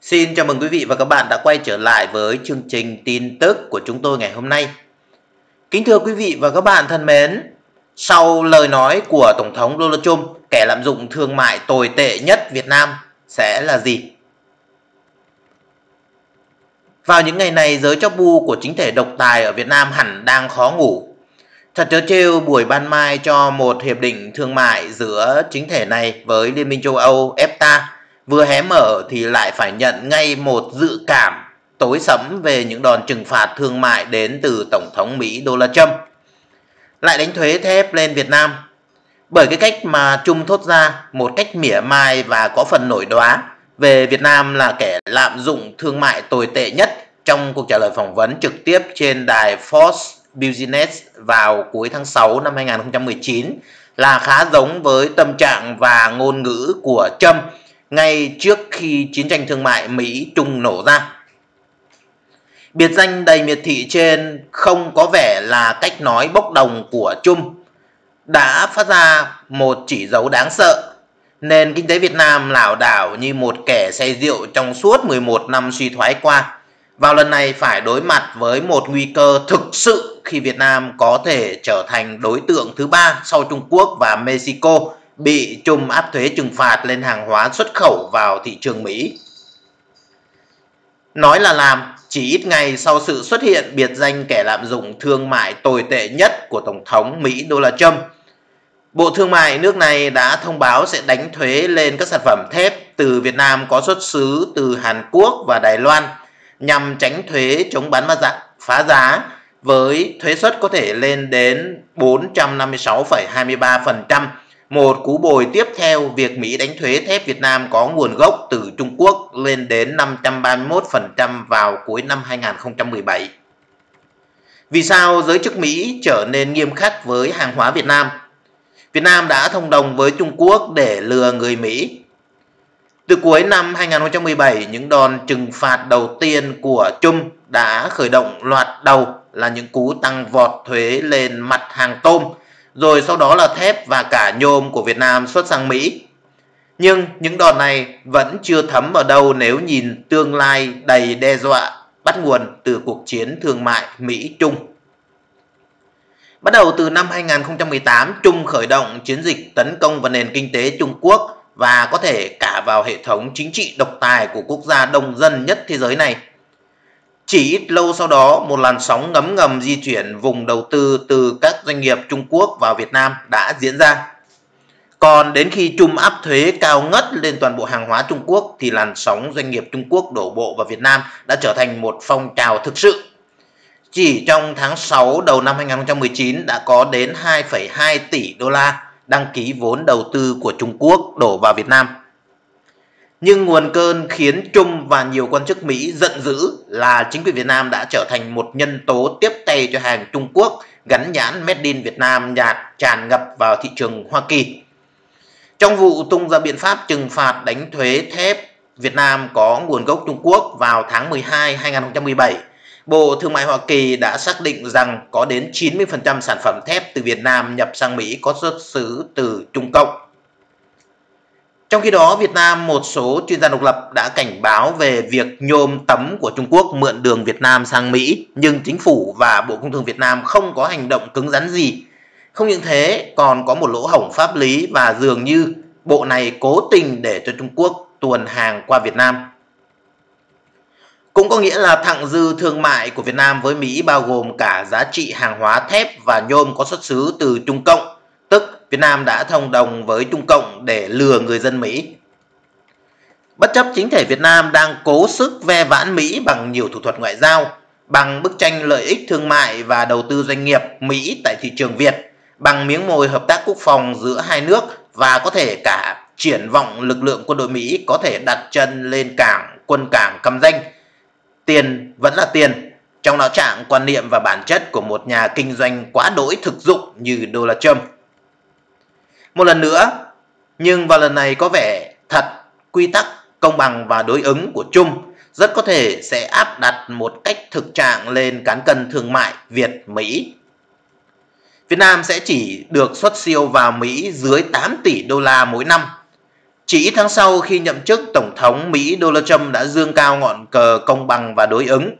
Xin chào mừng quý vị và các bạn đã quay trở lại với chương trình tin tức của chúng tôi ngày hôm nay. Kính thưa quý vị và các bạn thân mến, sau lời nói của Tổng thống Donald Trump, kẻ lạm dụng thương mại tồi tệ nhất Việt Nam sẽ là gì? Vào những ngày này, giới chóc bu của chính thể độc tài ở Việt Nam hẳn đang khó ngủ. Thật trớ trêu buổi ban mai cho một hiệp định thương mại giữa chính thể này với Liên minh châu Âu EFTA vừa hé mở thì lại phải nhận ngay một dự cảm tối sẫm về những đòn trừng phạt thương mại đến từ Tổng thống Mỹ Donald Trump. Lại đánh thuế thép lên Việt Nam. Bởi cái cách mà Trung thốt ra, một cách mỉa mai và có phần nổi đoá về Việt Nam là kẻ lạm dụng thương mại tồi tệ nhất trong cuộc trả lời phỏng vấn trực tiếp trên đài Fox Business vào cuối tháng 6 năm 2019 là khá giống với tâm trạng và ngôn ngữ của Trump ngay trước khi chiến tranh thương mại Mỹ-Trung nổ ra. Biệt danh đầy miệt thị trên không có vẻ là cách nói bốc đồng của Trung đã phát ra một chỉ dấu đáng sợ. Nền kinh tế Việt Nam lảo đảo như một kẻ say rượu trong suốt 11 năm suy thoái qua. Vào lần này phải đối mặt với một nguy cơ thực sự khi Việt Nam có thể trở thành đối tượng thứ ba sau Trung Quốc và Mexico bị trùm áp thuế trừng phạt lên hàng hóa xuất khẩu vào thị trường Mỹ. Nói là làm, chỉ ít ngày sau sự xuất hiện biệt danh kẻ lạm dụng thương mại tồi tệ nhất của Tổng thống Mỹ Donald Trump, Bộ Thương mại nước này đã thông báo sẽ đánh thuế lên các sản phẩm thép từ Việt Nam có xuất xứ từ Hàn Quốc và Đài Loan nhằm tránh thuế chống bán phá giá với thuế suất có thể lên đến 456,23% một cú bồi tiếp theo việc Mỹ đánh thuế thép Việt Nam có nguồn gốc từ Trung Quốc lên đến 531% vào cuối năm 2017. Vì sao giới chức Mỹ trở nên nghiêm khắc với hàng hóa Việt Nam? Việt Nam đã thông đồng với Trung Quốc để lừa người Mỹ. Từ cuối năm 2017, những đòn trừng phạt đầu tiên của Trung đã khởi động loạt đầu là những cú tăng vọt thuế lên mặt hàng tôm rồi sau đó là thép và cả nhôm của Việt Nam xuất sang Mỹ. Nhưng những đòn này vẫn chưa thấm vào đâu nếu nhìn tương lai đầy đe dọa bắt nguồn từ cuộc chiến thương mại Mỹ-Trung. Bắt đầu từ năm 2018, Trung khởi động chiến dịch tấn công vào nền kinh tế Trung Quốc và có thể cả vào hệ thống chính trị độc tài của quốc gia đông dân nhất thế giới này. Chỉ ít lâu sau đó, một làn sóng ngấm ngầm di chuyển vùng đầu tư từ các doanh nghiệp Trung Quốc vào Việt Nam đã diễn ra. Còn đến khi chung áp thuế cao ngất lên toàn bộ hàng hóa Trung Quốc thì làn sóng doanh nghiệp Trung Quốc đổ bộ vào Việt Nam đã trở thành một phong trào thực sự. Chỉ trong tháng 6 đầu năm 2019 đã có đến 2,2 tỷ đô la đăng ký vốn đầu tư của Trung Quốc đổ vào Việt Nam. Nhưng nguồn cơn khiến Trung và nhiều quan chức Mỹ giận dữ là chính quyền Việt Nam đã trở thành một nhân tố tiếp tay cho hàng Trung Quốc gắn nhãn Made in Việt Nam nhạt tràn ngập vào thị trường Hoa Kỳ. Trong vụ tung ra biện pháp trừng phạt đánh thuế thép Việt Nam có nguồn gốc Trung Quốc vào tháng 12 2017, Bộ Thương mại Hoa Kỳ đã xác định rằng có đến 90% sản phẩm thép từ Việt Nam nhập sang Mỹ có xuất xứ từ Trung Cộng. Trong khi đó, Việt Nam một số chuyên gia độc lập đã cảnh báo về việc nhôm tấm của Trung Quốc mượn đường Việt Nam sang Mỹ, nhưng chính phủ và Bộ Công Thương Việt Nam không có hành động cứng rắn gì. Không những thế, còn có một lỗ hổng pháp lý và dường như bộ này cố tình để cho Trung Quốc tuồn hàng qua Việt Nam. Cũng có nghĩa là thặng dư thương mại của Việt Nam với Mỹ bao gồm cả giá trị hàng hóa thép và nhôm có xuất xứ từ Trung Cộng Việt Nam đã thông đồng với Trung Cộng để lừa người dân Mỹ. Bất chấp chính thể Việt Nam đang cố sức ve vãn Mỹ bằng nhiều thủ thuật ngoại giao, bằng bức tranh lợi ích thương mại và đầu tư doanh nghiệp Mỹ tại thị trường Việt, bằng miếng mồi hợp tác quốc phòng giữa hai nước và có thể cả triển vọng lực lượng quân đội Mỹ có thể đặt chân lên cảng quân cảng cầm danh. Tiền vẫn là tiền, trong não trạng quan niệm và bản chất của một nhà kinh doanh quá đỗi thực dụng như Donald Trump một lần nữa nhưng vào lần này có vẻ thật quy tắc công bằng và đối ứng của chung rất có thể sẽ áp đặt một cách thực trạng lên cán cân thương mại Việt Mỹ. Việt Nam sẽ chỉ được xuất siêu vào Mỹ dưới 8 tỷ đô la mỗi năm. Chỉ ít tháng sau khi nhậm chức, Tổng thống Mỹ Donald Trump đã dương cao ngọn cờ công bằng và đối ứng.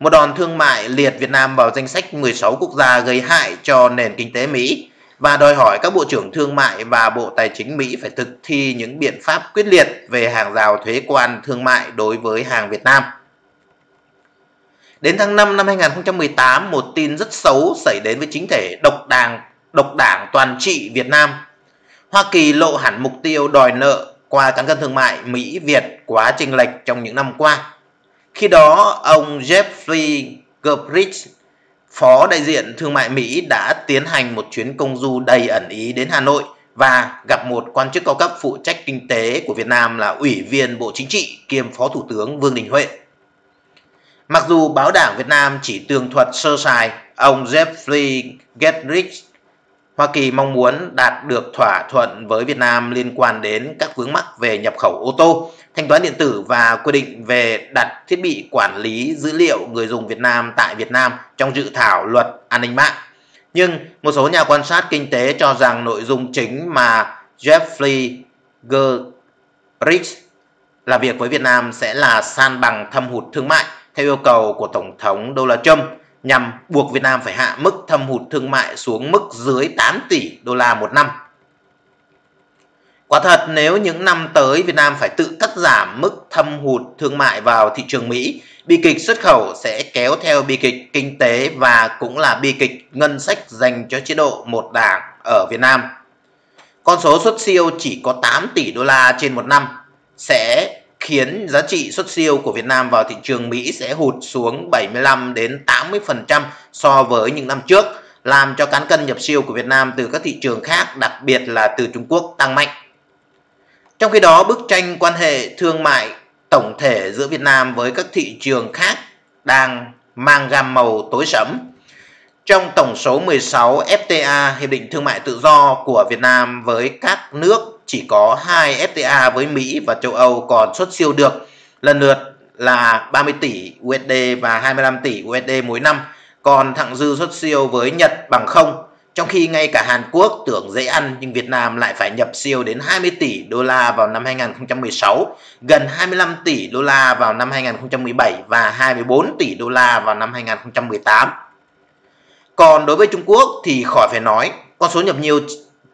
Một đòn thương mại liệt Việt Nam vào danh sách 16 quốc gia gây hại cho nền kinh tế Mỹ và đòi hỏi các bộ trưởng thương mại và bộ tài chính Mỹ phải thực thi những biện pháp quyết liệt về hàng rào thuế quan thương mại đối với hàng Việt Nam. Đến tháng 5 năm 2018, một tin rất xấu xảy đến với chính thể độc đảng, độc đảng toàn trị Việt Nam. Hoa Kỳ lộ hẳn mục tiêu đòi nợ qua cán cân thương mại Mỹ-Việt quá chênh lệch trong những năm qua. Khi đó, ông Jeffrey Gerbrich, Phó đại diện thương mại Mỹ đã tiến hành một chuyến công du đầy ẩn ý đến Hà Nội và gặp một quan chức cao cấp phụ trách kinh tế của Việt Nam là Ủy viên Bộ Chính trị kiêm Phó Thủ tướng Vương Đình Huệ. Mặc dù báo đảng Việt Nam chỉ tường thuật sơ sài, ông Jeffrey Getrich. Hoa Kỳ mong muốn đạt được thỏa thuận với Việt Nam liên quan đến các vướng mắc về nhập khẩu ô tô, thanh toán điện tử và quy định về đặt thiết bị quản lý dữ liệu người dùng Việt Nam tại Việt Nam trong dự thảo luật an ninh mạng. Nhưng một số nhà quan sát kinh tế cho rằng nội dung chính mà Jeffrey Gerrits làm việc với Việt Nam sẽ là san bằng thâm hụt thương mại theo yêu cầu của Tổng thống Donald Trump nhằm buộc Việt Nam phải hạ mức thâm hụt thương mại xuống mức dưới 8 tỷ đô la một năm. Quả thật nếu những năm tới Việt Nam phải tự cắt giảm mức thâm hụt thương mại vào thị trường Mỹ, bi kịch xuất khẩu sẽ kéo theo bi kịch kinh tế và cũng là bi kịch ngân sách dành cho chế độ một đảng ở Việt Nam. Con số xuất siêu chỉ có 8 tỷ đô la trên một năm sẽ khiến giá trị xuất siêu của Việt Nam vào thị trường Mỹ sẽ hụt xuống 75 đến 80% so với những năm trước, làm cho cán cân nhập siêu của Việt Nam từ các thị trường khác, đặc biệt là từ Trung Quốc tăng mạnh. Trong khi đó, bức tranh quan hệ thương mại tổng thể giữa Việt Nam với các thị trường khác đang mang gam màu tối sẫm. Trong tổng số 16 FTA, Hiệp định Thương mại Tự do của Việt Nam với các nước chỉ có hai FTA với Mỹ và châu Âu còn xuất siêu được lần lượt là 30 tỷ USD và 25 tỷ USD mỗi năm, còn thặng dư xuất siêu với Nhật bằng không. Trong khi ngay cả Hàn Quốc tưởng dễ ăn nhưng Việt Nam lại phải nhập siêu đến 20 tỷ đô la vào năm 2016, gần 25 tỷ đô la vào năm 2017 và 24 tỷ đô la vào năm 2018. Còn đối với Trung Quốc thì khỏi phải nói, con số nhập nhiều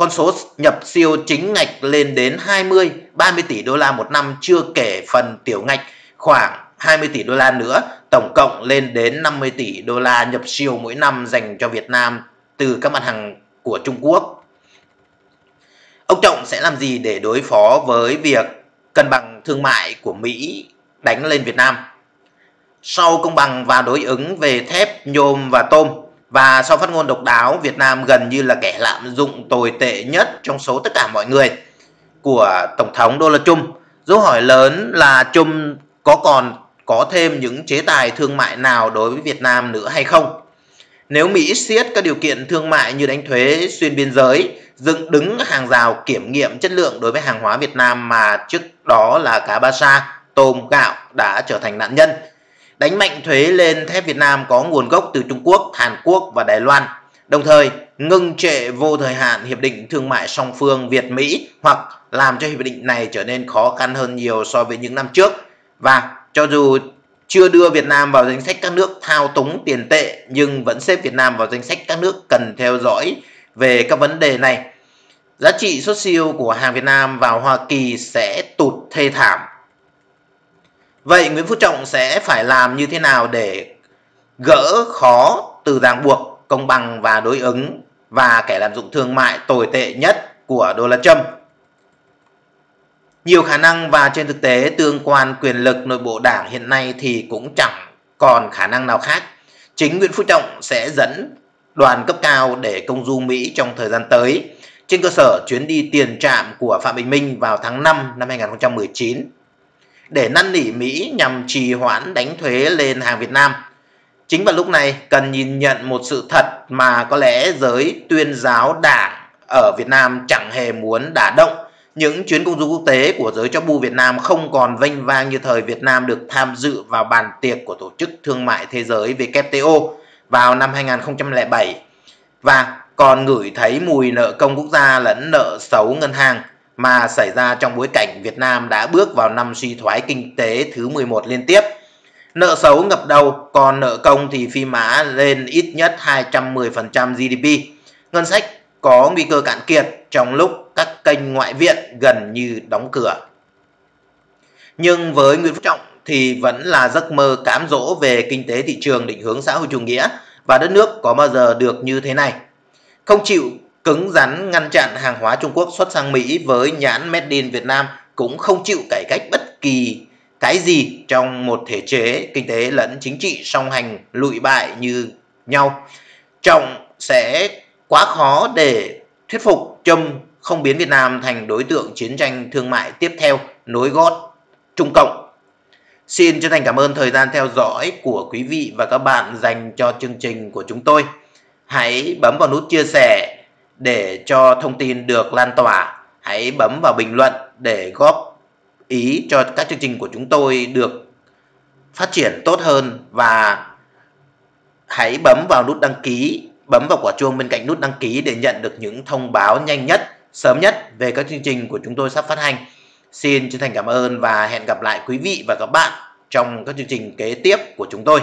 con số nhập siêu chính ngạch lên đến 20, 30 tỷ đô la một năm chưa kể phần tiểu ngạch khoảng 20 tỷ đô la nữa, tổng cộng lên đến 50 tỷ đô la nhập siêu mỗi năm dành cho Việt Nam từ các mặt hàng của Trung Quốc. Ông Trọng sẽ làm gì để đối phó với việc cân bằng thương mại của Mỹ đánh lên Việt Nam? Sau công bằng và đối ứng về thép, nhôm và tôm, và sau phát ngôn độc đáo, Việt Nam gần như là kẻ lạm dụng tồi tệ nhất trong số tất cả mọi người của Tổng thống Donald Trump. Dấu hỏi lớn là Trump có còn có thêm những chế tài thương mại nào đối với Việt Nam nữa hay không? Nếu Mỹ siết các điều kiện thương mại như đánh thuế xuyên biên giới, dựng đứng hàng rào kiểm nghiệm chất lượng đối với hàng hóa Việt Nam mà trước đó là cá ba sa, tôm, gạo đã trở thành nạn nhân, đánh mạnh thuế lên thép Việt Nam có nguồn gốc từ Trung Quốc, Hàn Quốc và Đài Loan, đồng thời ngưng trệ vô thời hạn hiệp định thương mại song phương Việt-Mỹ hoặc làm cho hiệp định này trở nên khó khăn hơn nhiều so với những năm trước. Và cho dù chưa đưa Việt Nam vào danh sách các nước thao túng tiền tệ nhưng vẫn xếp Việt Nam vào danh sách các nước cần theo dõi về các vấn đề này. Giá trị xuất siêu của hàng Việt Nam vào Hoa Kỳ sẽ tụt thê thảm Vậy Nguyễn Phú Trọng sẽ phải làm như thế nào để gỡ khó từ ràng buộc, công bằng và đối ứng và kẻ lạm dụng thương mại tồi tệ nhất của Donald Trump? Nhiều khả năng và trên thực tế, tương quan quyền lực nội bộ đảng hiện nay thì cũng chẳng còn khả năng nào khác. Chính Nguyễn Phú Trọng sẽ dẫn đoàn cấp cao để công du Mỹ trong thời gian tới trên cơ sở chuyến đi tiền trạm của Phạm Bình Minh vào tháng 5 năm 2019 để năn nỉ Mỹ nhằm trì hoãn đánh thuế lên hàng Việt Nam. Chính vào lúc này, cần nhìn nhận một sự thật mà có lẽ giới tuyên giáo đảng ở Việt Nam chẳng hề muốn đả động. Những chuyến công du quốc tế của giới cho bu Việt Nam không còn vênh vang như thời Việt Nam được tham dự vào bàn tiệc của Tổ chức Thương mại Thế giới WTO vào năm 2007 và còn ngửi thấy mùi nợ công quốc gia lẫn nợ xấu ngân hàng mà xảy ra trong bối cảnh Việt Nam đã bước vào năm suy thoái kinh tế thứ 11 liên tiếp. Nợ xấu ngập đầu, còn nợ công thì phi mã lên ít nhất 210% GDP. Ngân sách có nguy cơ cạn kiệt trong lúc các kênh ngoại viện gần như đóng cửa. Nhưng với Nguyễn Phú Trọng thì vẫn là giấc mơ cám dỗ về kinh tế thị trường định hướng xã hội chủ nghĩa và đất nước có bao giờ được như thế này. Không chịu cứng rắn ngăn chặn hàng hóa Trung Quốc xuất sang Mỹ với nhãn Made in Việt Nam cũng không chịu cải cách bất kỳ cái gì trong một thể chế kinh tế lẫn chính trị song hành lụi bại như nhau. Trọng sẽ quá khó để thuyết phục Trump không biến Việt Nam thành đối tượng chiến tranh thương mại tiếp theo nối gót Trung Cộng. Xin chân thành cảm ơn thời gian theo dõi của quý vị và các bạn dành cho chương trình của chúng tôi. Hãy bấm vào nút chia sẻ để cho thông tin được lan tỏa. Hãy bấm vào bình luận để góp ý cho các chương trình của chúng tôi được phát triển tốt hơn và hãy bấm vào nút đăng ký, bấm vào quả chuông bên cạnh nút đăng ký để nhận được những thông báo nhanh nhất, sớm nhất về các chương trình của chúng tôi sắp phát hành. Xin chân thành cảm ơn và hẹn gặp lại quý vị và các bạn trong các chương trình kế tiếp của chúng tôi.